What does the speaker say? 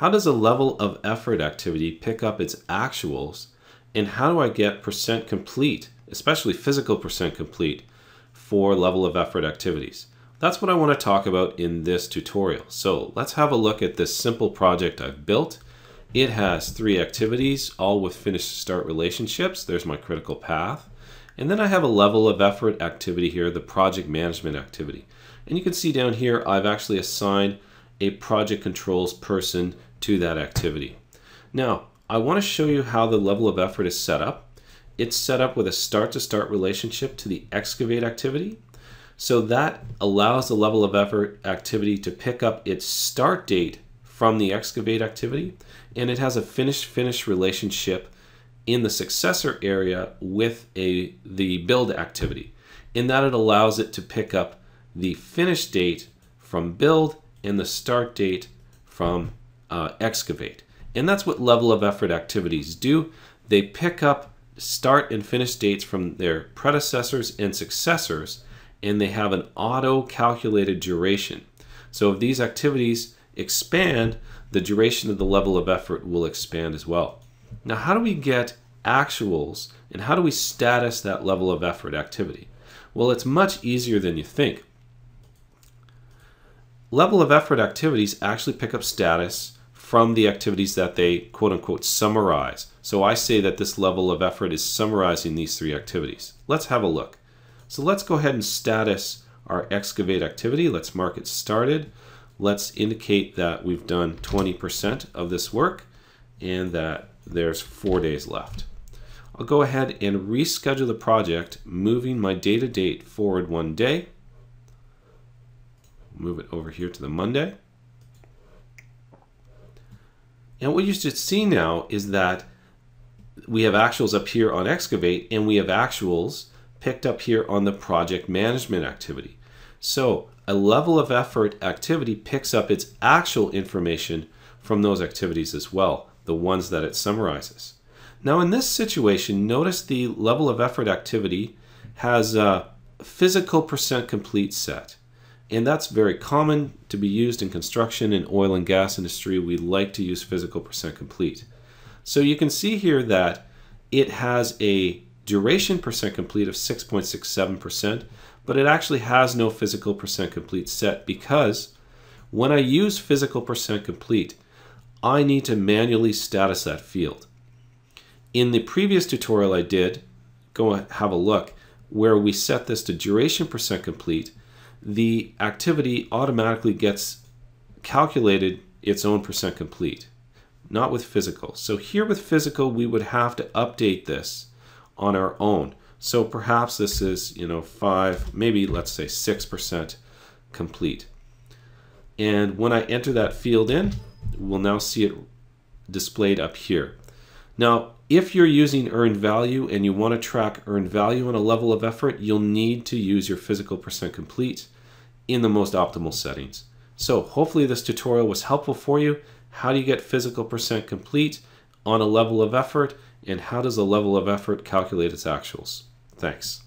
how does a level of effort activity pick up its actuals and how do I get percent complete, especially physical percent complete for level of effort activities? That's what I want to talk about in this tutorial. So let's have a look at this simple project I've built. It has three activities, all with finish start relationships. There's my critical path. And then I have a level of effort activity here, the project management activity. And you can see down here, I've actually assigned a project controls person to that activity. Now, I want to show you how the level of effort is set up. It's set up with a start-to-start -start relationship to the excavate activity. So that allows the level of effort activity to pick up its start date from the excavate activity, and it has a finish-finish relationship in the successor area with a the build activity, in that it allows it to pick up the finish date from build and the start date from uh, excavate. And that's what level of effort activities do. They pick up start and finish dates from their predecessors and successors, and they have an auto calculated duration. So if these activities expand, the duration of the level of effort will expand as well. Now, how do we get actuals and how do we status that level of effort activity? Well, it's much easier than you think. Level of effort activities actually pick up status from the activities that they quote unquote summarize. So I say that this level of effort is summarizing these three activities. Let's have a look. So let's go ahead and status our excavate activity. Let's mark it started. Let's indicate that we've done 20% of this work and that there's four days left. I'll go ahead and reschedule the project, moving my data date forward one day. Move it over here to the Monday. And what you should see now is that we have actuals up here on Excavate and we have actuals picked up here on the project management activity. So a level of effort activity picks up its actual information from those activities as well, the ones that it summarizes. Now in this situation, notice the level of effort activity has a physical percent complete set and that's very common to be used in construction and oil and gas industry. We like to use physical percent complete. So you can see here that it has a duration percent complete of 6.67%, but it actually has no physical percent complete set because when I use physical percent complete, I need to manually status that field. In the previous tutorial I did, go have a look, where we set this to duration percent complete, the activity automatically gets calculated its own percent complete, not with physical. So here with physical, we would have to update this on our own. So perhaps this is, you know, five, maybe let's say 6% complete. And when I enter that field in, we'll now see it displayed up here. Now, if you're using earned value and you want to track earned value on a level of effort, you'll need to use your physical percent complete in the most optimal settings. So hopefully this tutorial was helpful for you. How do you get physical percent complete on a level of effort and how does a level of effort calculate its actuals? Thanks.